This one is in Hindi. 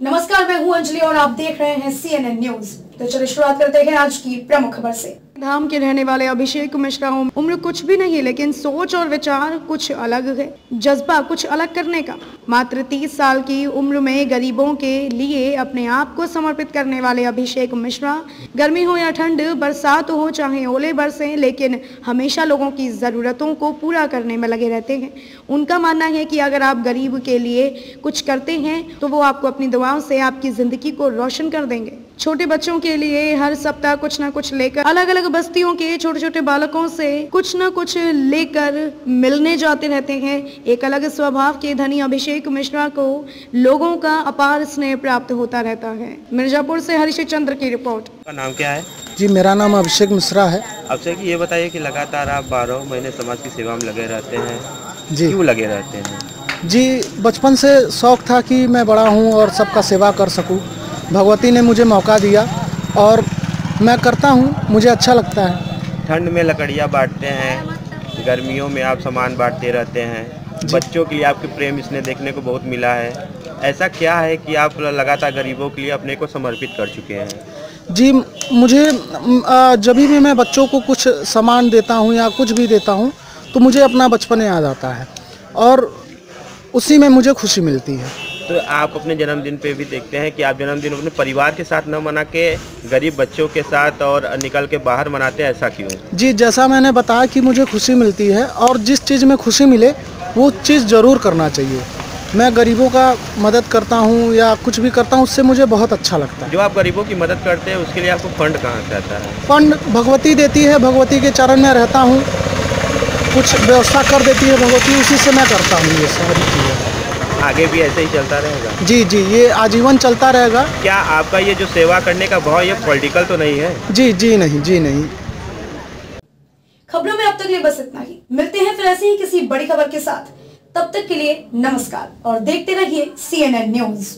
नमस्कार मैं हूँ अंजलि और आप देख रहे हैं सीएनएन न्यूज़ तो चलिए शुरुआत करते हैं आज की प्रमुख खबर से। धाम के रहने वाले अभिषेक मिश्रा उम्र कुछ भी नहीं, लेकिन सोच और विचार कुछ अलग है। जज्बा कुछ अलग करने का। मात्र तीस साल की उम्र में गरीबों के लिए अपने आप को समर्पित करने वाले अभिषेक मिश्रा, गर्मी हो या ठंड, बरसात हो चाहे ओले बरसे, लेकिन हमेशा लोगों की ज़रूरतों को पूरा करने में लगे रहते हैं। उनका मानना है कि अगर आप गरीब के लिए कुछ करते हैं तो वो आपको अपनी दुआओं से आपकी ज़िंदगी को रोशन कर देंगे। छोटे बच्चों के लिए हर सप्ताह कुछ ना कुछ लेकर अलग अलग बस्तियों के छोटे छोटे बालकों से कुछ न कुछ लेकर मिलने जाते रहते हैं। एक अलग स्वभाव के धनी अभिषेक मिश्रा को लोगों का अपार स्नेह प्राप्त होता रहता है। मिर्जापुर से हरीश चंद्र की रिपोर्ट। का नाम क्या है? जी मेरा नाम अभिषेक मिश्रा है। अभिषेक ये बताइए कि लगातार आप बारह महीने समाज की सेवा में लगे रहते हैं। जी। क्यों लगे रहते हैं? जी बचपन से शौक था कि मैं बड़ा हूँ और सबका सेवा कर सकूँ। भगवती ने मुझे मौका दिया और मैं करता हूँ मुझे अच्छा लगता है। ठंड में लकड़ियाँ बांटते हैं गर्मियों में आप सामान बांटते रहते हैं। बच्चों के लिए आपके प्रेम इसने देखने को बहुत मिला है। ऐसा क्या है कि आप लगातार गरीबों के लिए अपने को समर्पित कर चुके हैं? जी मुझे जब भी मैं बच्चों को कुछ सामान देता हूँ या कुछ भी देता हूँ तो मुझे अपना बचपन याद आता है और उसी में मुझे खुशी मिलती है। तो आप अपने जन्मदिन पे भी देखते हैं कि आप जन्मदिन अपने परिवार के साथ न मना के गरीब बच्चों के साथ और निकल के बाहर मनाते हैं ऐसा क्यों? जी जैसा मैंने बताया कि मुझे खुशी मिलती है और जिस चीज़ में खुशी मिले वो चीज़ ज़रूर करना चाहिए। मैं गरीबों का मदद करता हूँ या कुछ भी करता हूँ उससे मुझे बहुत अच्छा लगता है। जो आप गरीबों की मदद करते हैं उसके लिए आपको फंड कहाँ से आता है? फंड भगवती देती है भगवती के चरण में रहता हूँ। कुछ व्यवस्था कर देती है भगवती उसी से मैं करता हूँ ये सारी चीज़ें। आगे भी ऐसे ही चलता रहेगा? जी जी ये आजीवन चलता रहेगा। क्या आपका ये जो सेवा करने का भाव ये पॉलिटिकल तो नहीं है? जी जी नहीं जी नहीं। खबरों में अब तक के लिए बस इतना ही। मिलते हैं फिर ऐसे ही किसी बड़ी खबर के साथ। तब तक के लिए नमस्कार और देखते रहिए सीएनएन न्यूज़